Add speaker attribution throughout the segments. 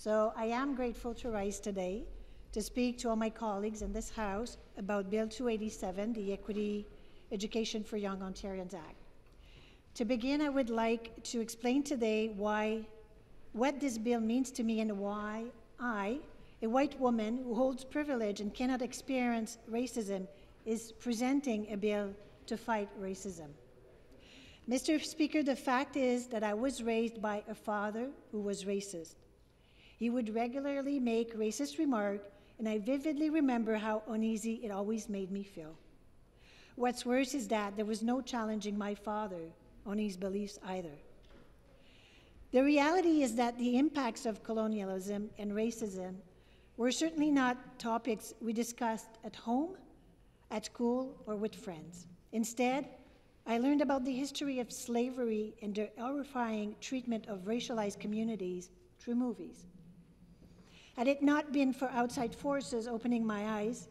Speaker 1: So I am grateful to rise today to speak to all my colleagues in this House about Bill 287, the Equity Education for Young Ontarians Act. To begin, I would like to explain today why, what this bill means to me and why I, a white woman who holds privilege and cannot experience racism, is presenting a bill to fight racism. Mr. Speaker, the fact is that I was raised by a father who was racist. He would regularly make racist remarks, and I vividly remember how uneasy it always made me feel. What's worse is that there was no challenging my father on his beliefs either. The reality is that the impacts of colonialism and racism were certainly not topics we discussed at home, at school, or with friends. Instead, I learned about the history of slavery and the horrifying treatment of racialized communities through movies. Had it not been for outside forces opening my eyes,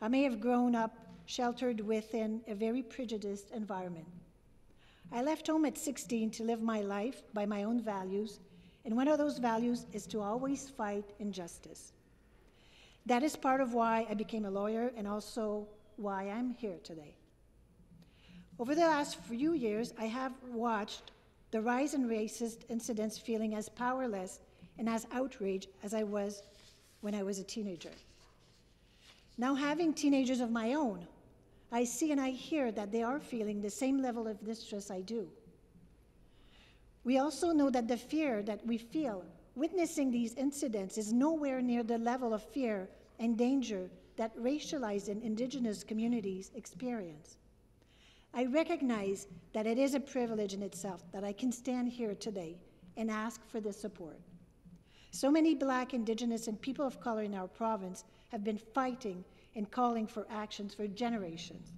Speaker 1: I may have grown up sheltered within a very prejudiced environment. I left home at 16 to live my life by my own values, and one of those values is to always fight injustice. That is part of why I became a lawyer and also why I'm here today. Over the last few years, I have watched the rise in racist incidents feeling as powerless and as outraged as I was when I was a teenager. Now, having teenagers of my own, I see and I hear that they are feeling the same level of distress I do. We also know that the fear that we feel witnessing these incidents is nowhere near the level of fear and danger that racialized and indigenous communities experience. I recognize that it is a privilege in itself that I can stand here today and ask for this support. So many black, indigenous, and people of color in our province have been fighting and calling for actions for generations.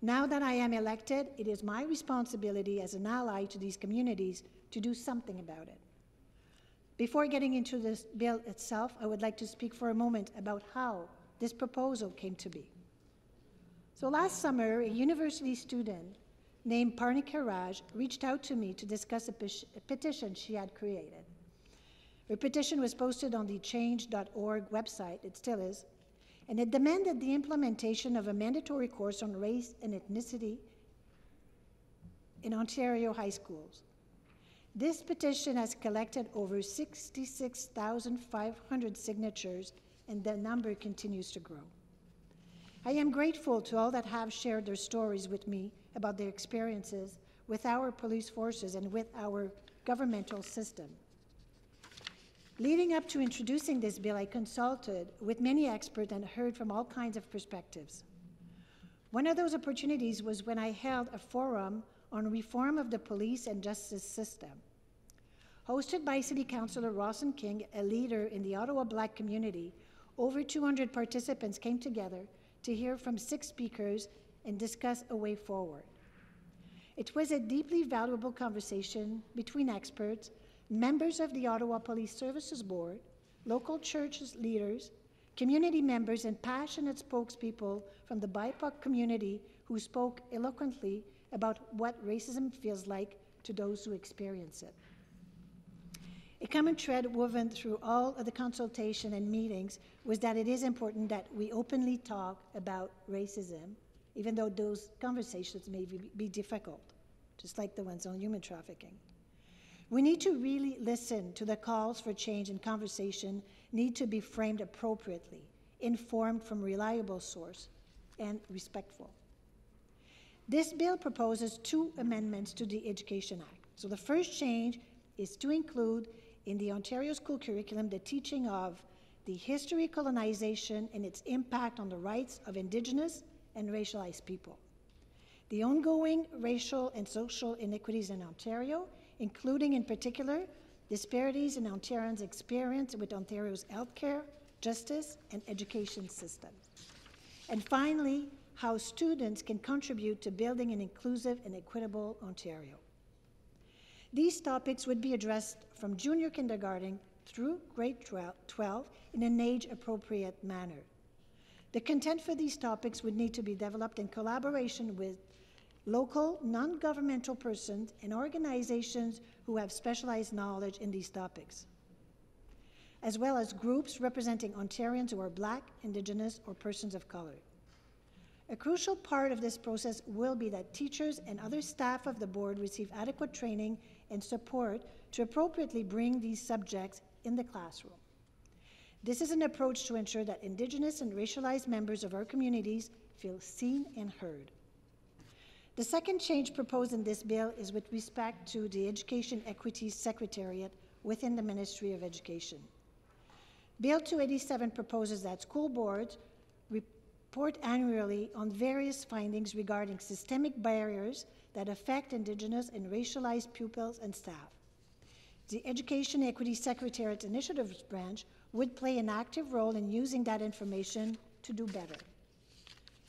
Speaker 1: Now that I am elected, it is my responsibility as an ally to these communities to do something about it. Before getting into this bill itself, I would like to speak for a moment about how this proposal came to be. So last summer, a university student named Parnika Raj reached out to me to discuss a, a petition she had created. Her petition was posted on the change.org website, it still is, and it demanded the implementation of a mandatory course on race and ethnicity in Ontario high schools. This petition has collected over 66,500 signatures, and the number continues to grow. I am grateful to all that have shared their stories with me about their experiences with our police forces and with our governmental system. Leading up to introducing this bill, I consulted with many experts and heard from all kinds of perspectives. One of those opportunities was when I held a forum on reform of the police and justice system. Hosted by City Councilor Rawlson King, a leader in the Ottawa Black community, over 200 participants came together to hear from six speakers and discuss a way forward. It was a deeply valuable conversation between experts members of the Ottawa Police Services Board, local churches leaders, community members, and passionate spokespeople from the BIPOC community who spoke eloquently about what racism feels like to those who experience it. A common thread woven through all of the consultation and meetings was that it is important that we openly talk about racism, even though those conversations may be difficult, just like the ones on human trafficking. We need to really listen to the calls for change and conversation need to be framed appropriately, informed from reliable source, and respectful. This bill proposes two amendments to the Education Act. So the first change is to include in the Ontario school curriculum the teaching of the history of colonization and its impact on the rights of Indigenous and racialized people, the ongoing racial and social inequities in Ontario, including in particular disparities in Ontarians' experience with Ontario's healthcare, justice, and education system. And finally, how students can contribute to building an inclusive and equitable Ontario. These topics would be addressed from junior kindergarten through grade 12 in an age-appropriate manner. The content for these topics would need to be developed in collaboration with local, non-governmental persons, and organizations who have specialized knowledge in these topics. as well as groups representing Ontarians who are Black, Indigenous, or persons of color. A crucial part of this process will be that teachers and other staff of the board receive adequate training and support to appropriately bring these subjects in the classroom. This is an approach to ensure that Indigenous and racialized members of our communities feel seen and heard. The second change proposed in this bill is with respect to the Education Equity Secretariat within the Ministry of Education. Bill 287 proposes that school boards report annually on various findings regarding systemic barriers that affect Indigenous and racialized pupils and staff. The Education Equity Secretariat Initiatives Branch would play an active role in using that information to do better.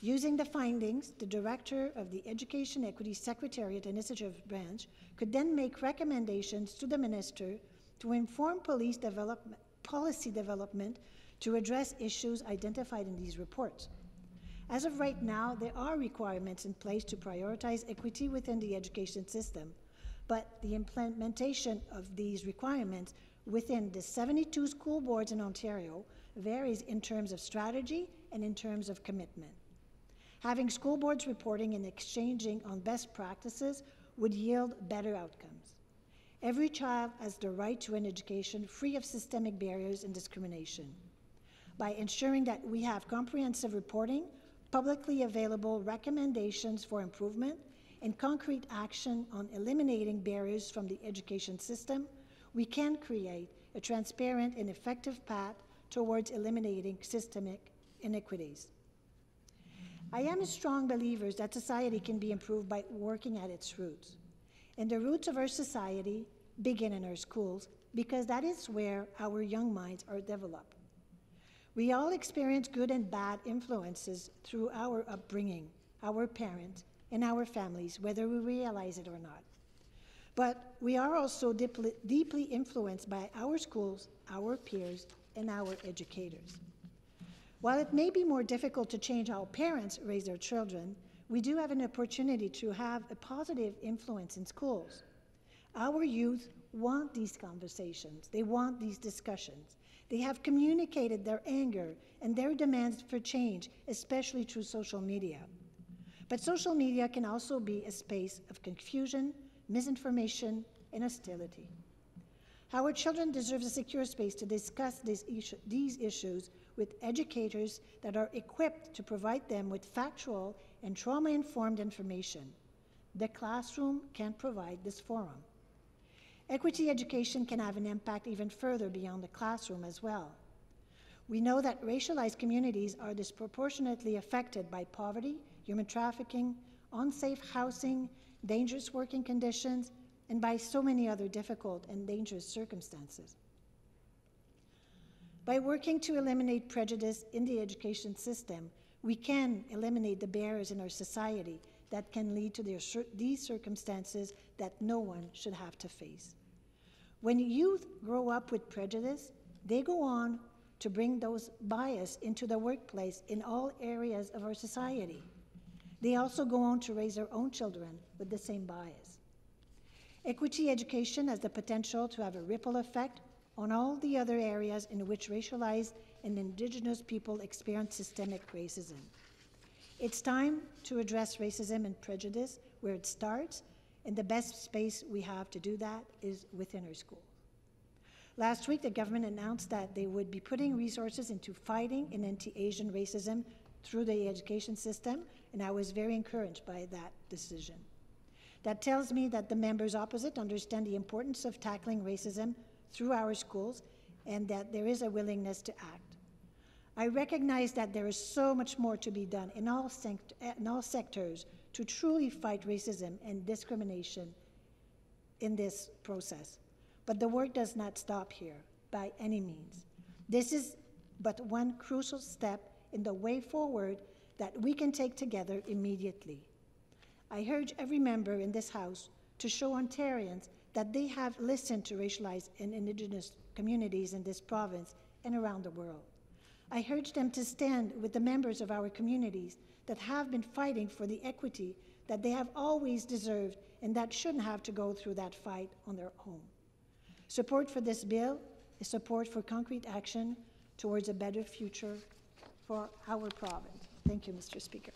Speaker 1: Using the findings, the director of the Education Equity Secretariat Initiative Branch could then make recommendations to the minister to inform police development, policy development to address issues identified in these reports. As of right now, there are requirements in place to prioritize equity within the education system, but the implementation of these requirements within the 72 school boards in Ontario varies in terms of strategy and in terms of commitment. Having school boards reporting and exchanging on best practices would yield better outcomes. Every child has the right to an education free of systemic barriers and discrimination. By ensuring that we have comprehensive reporting, publicly available recommendations for improvement, and concrete action on eliminating barriers from the education system, we can create a transparent and effective path towards eliminating systemic inequities. I am a strong believer that society can be improved by working at its roots. And the roots of our society begin in our schools because that is where our young minds are developed. We all experience good and bad influences through our upbringing, our parents, and our families, whether we realize it or not. But we are also deeply, influenced by our schools, our peers, and our educators. While it may be more difficult to change how parents raise their children, we do have an opportunity to have a positive influence in schools. Our youth want these conversations, they want these discussions. They have communicated their anger and their demands for change, especially through social media. But social media can also be a space of confusion, misinformation, and hostility. Our children deserve a secure space to discuss these, issue, these issues with educators that are equipped to provide them with factual and trauma informed information. The classroom can provide this forum. Equity education can have an impact even further beyond the classroom as well. We know that racialized communities are disproportionately affected by poverty, human trafficking, unsafe housing, dangerous working conditions, and by so many other difficult and dangerous circumstances. By working to eliminate prejudice in the education system, we can eliminate the barriers in our society that can lead to these circumstances that no one should have to face. When youth grow up with prejudice, they go on to bring those bias into the workplace in all areas of our society. They also go on to raise their own children with the same bias. Equity education has the potential to have a ripple effect on all the other areas in which racialized and indigenous people experience systemic racism. It's time to address racism and prejudice where it starts, and the best space we have to do that is within our schools. Last week, the government announced that they would be putting resources into fighting and anti-Asian racism through the education system, and I was very encouraged by that decision. That tells me that the members opposite understand the importance of tackling racism through our schools and that there is a willingness to act. I recognize that there is so much more to be done in all, sect- in all sectors to truly fight racism and discrimination in this process. But the work does not stop here by any means. This is but one crucial step in the way forward that we can take together immediately. I urge every member in this House to show Ontarians that they have listened to racialized and Indigenous communities in this province and around the world. I urge them to stand with the members of our communities that have been fighting for the equity that they have always deserved and that shouldn't have to go through that fight on their own. Support for this bill is support for concrete action towards a better future for our province. Thank you, Mr. Speaker.